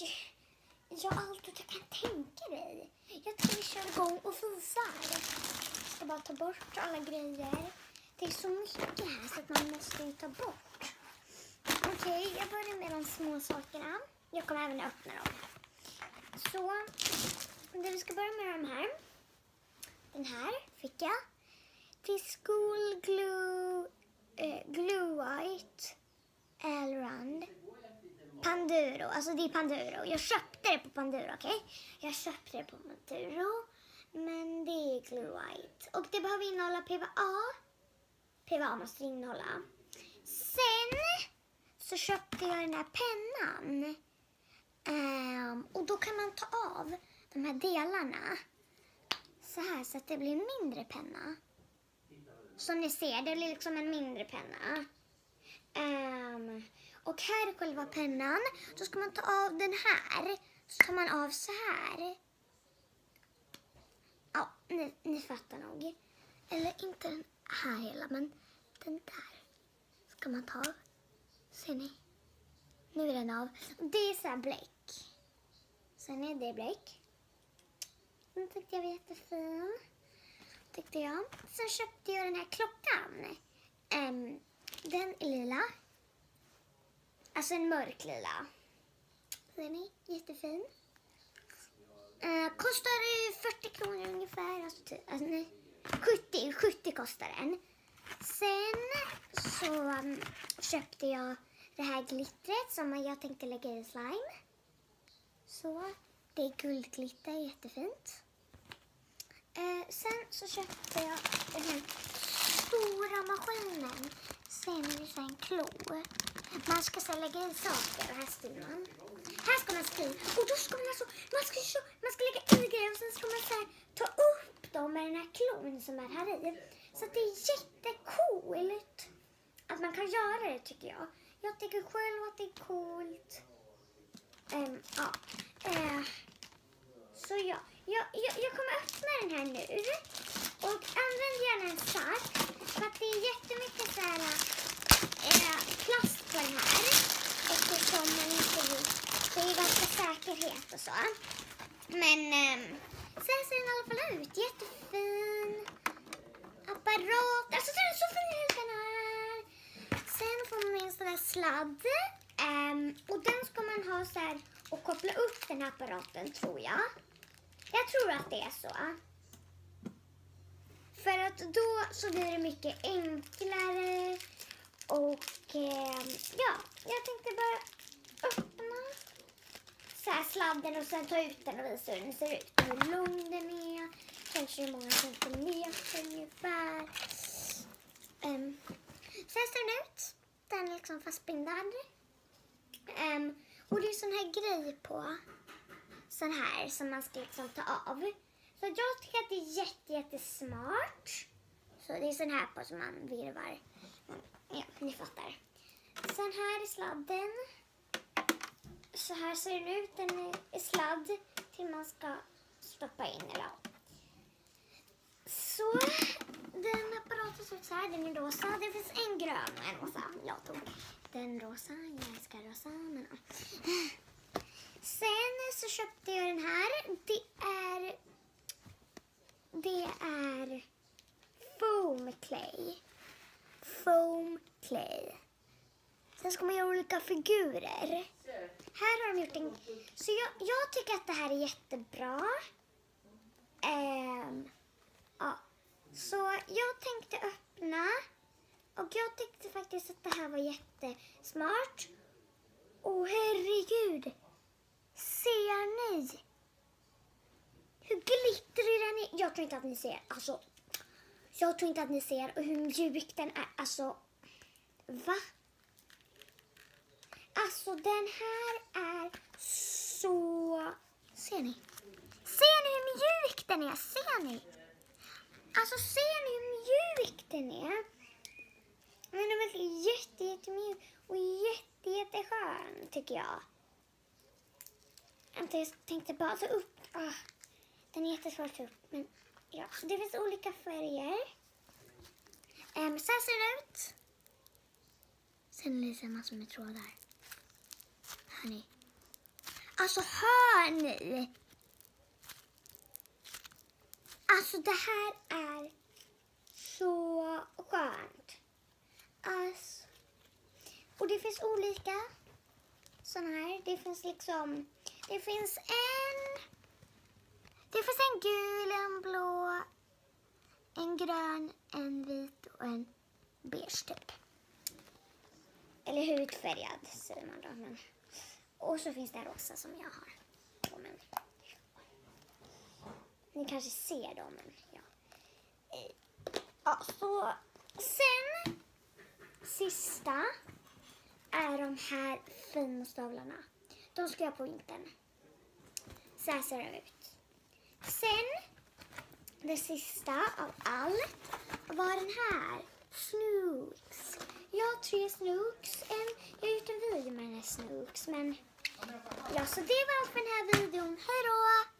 Jag ja, allt du kan tänka dig. Jag tror vi kör igång och visar. Jag ska bara ta bort alla grejer. Det är så mycket här så att man måste ju ta bort. Okej, jag börjar med de små sakerna. Jag kommer även öppna dem. Så, det vi ska börja med de här. Den här fick jag. Till School Glue, eh, Glue White Elrond. Panduro, alltså det är Panduro. Jag köpte det på Panduro, okej? Jag köpte det på Panduro. Men det är Glue White. Och det behöver innehålla PVA. PVA måste det innehålla. Sen så köpte jag den här pennan. Um, och då kan man ta av de här delarna så här så att det blir mindre penna. Som ni ser, det blir liksom en mindre penna. Um, och här är själva pennan. Då ska man ta av den här. Så tar man av så här. Ja, ni, ni fattar nog. Eller inte den här hela, men den där ska man ta av. Ser ni? Nu är den av. Det är så här bläck. Sen är det bläck. Den tyckte jag var jättefin. Tyckte jag. Sen köpte jag den här klockan. Um, den är lila. Alltså en mörk lila. Ser ni? Jättefin. Eh, kostar 40 kronor ungefär. Alltså, typ, alltså, nej. 70, 70 kostar den. Sen så um, köpte jag det här glittret som jag tänkte lägga i slime. Så, det är guldglitter, jättefint. Eh, sen så köpte jag den här stora maskinen. Ser är det är en klo. Man ska så lägga i saker och här styr man. Här ska man styra och då ska man alltså, man ska, så, man ska lägga i grejer och sen ska man så här, ta upp dem med den här klon som är här i. Så att det är jättecoolt att man kan göra det tycker jag. Jag tycker själv att det är coolt. Um, ja. Uh, så ja, jag, jag, jag kommer öppna den här nu. Och använd gärna en sax. För att det är jättemycket så här, eh, plast på den här. Eftersom man inte vill. Det är ganska säkerhet och så. Men eh, sen ser den i alla fall ut. Jättefin. Apparat. Alltså den är så fin den här. Sen får man en sån här sladd. Ehm, och den ska man ha så här och koppla upp den här apparaten tror jag. Jag tror att det är så. För att då så blir det mycket enklare. Och ehm, ja, jag tänkte bara så här sladden och sen ta ut den och visa hur den ser ut. Hur lång den är, kanske hur många centimeter ungefär. Um, så här ser den ut. Den är liksom fastbindad. Um, och det är sån här grej på. Sån här som man ska liksom ta av. Så jag tycker att det är jätte, jättesmart. Så det är sån här på som man virvar. Ja, ni fattar. Sen här är sladden. Så här ser den ut. Den är sladd till man ska stoppa in eller. Så den apparaten ser ut så här. Den är rosa. Det finns en grön och en rosa. Jag tog den rosa. Jag älskar rosa. Men, ja. Sen så köpte jag den här. Det är det är foam clay. Foam clay. Sen ska man göra olika figurer. Här har de gjort en... Så jag, jag tycker att det här är jättebra. Ehm, ja. Så jag tänkte öppna. Och jag tyckte faktiskt att det här var jättesmart. Åh herregud! Ser ni? Hur glittrig den är. Jag tror inte att ni ser. Alltså, jag tror inte att ni ser hur mjuk den är. Alltså, va? Alltså den här är så... Ser ni? Ser ni hur mjuk den är? Ser ni? Alltså ser ni hur mjuk den är? Den är verkligen jätte, jättemjuk och jätte, jätteskön tycker jag. Vänta, Jag tänkte bara ta upp... Ah, den är jättesvår att ta upp. Men ja, det finns olika färger. Um, så här ser den ut. Sen är det massor med trådar. Hör ni? Alltså hör ni? Alltså det här är så skönt. Alltså, och det finns olika såna här. Det finns liksom, det finns en, det finns en gul, en blå, en grön, en vit och en beige typ. Eller hudfärgad säger man då. Men. Och så finns det en rosa som jag har på mig. Ni kanske ser dem, men ja. Eh, ja, så sen sista är de här fina stavlarna. De ska jag på vintern. Så här ser de ut. Sen, det sista av allt var den här. Snooks. Jag har tre Snooks. En, jag har gjort en video med den här Snooks. Men ja, så det var allt för den här videon. Hej då!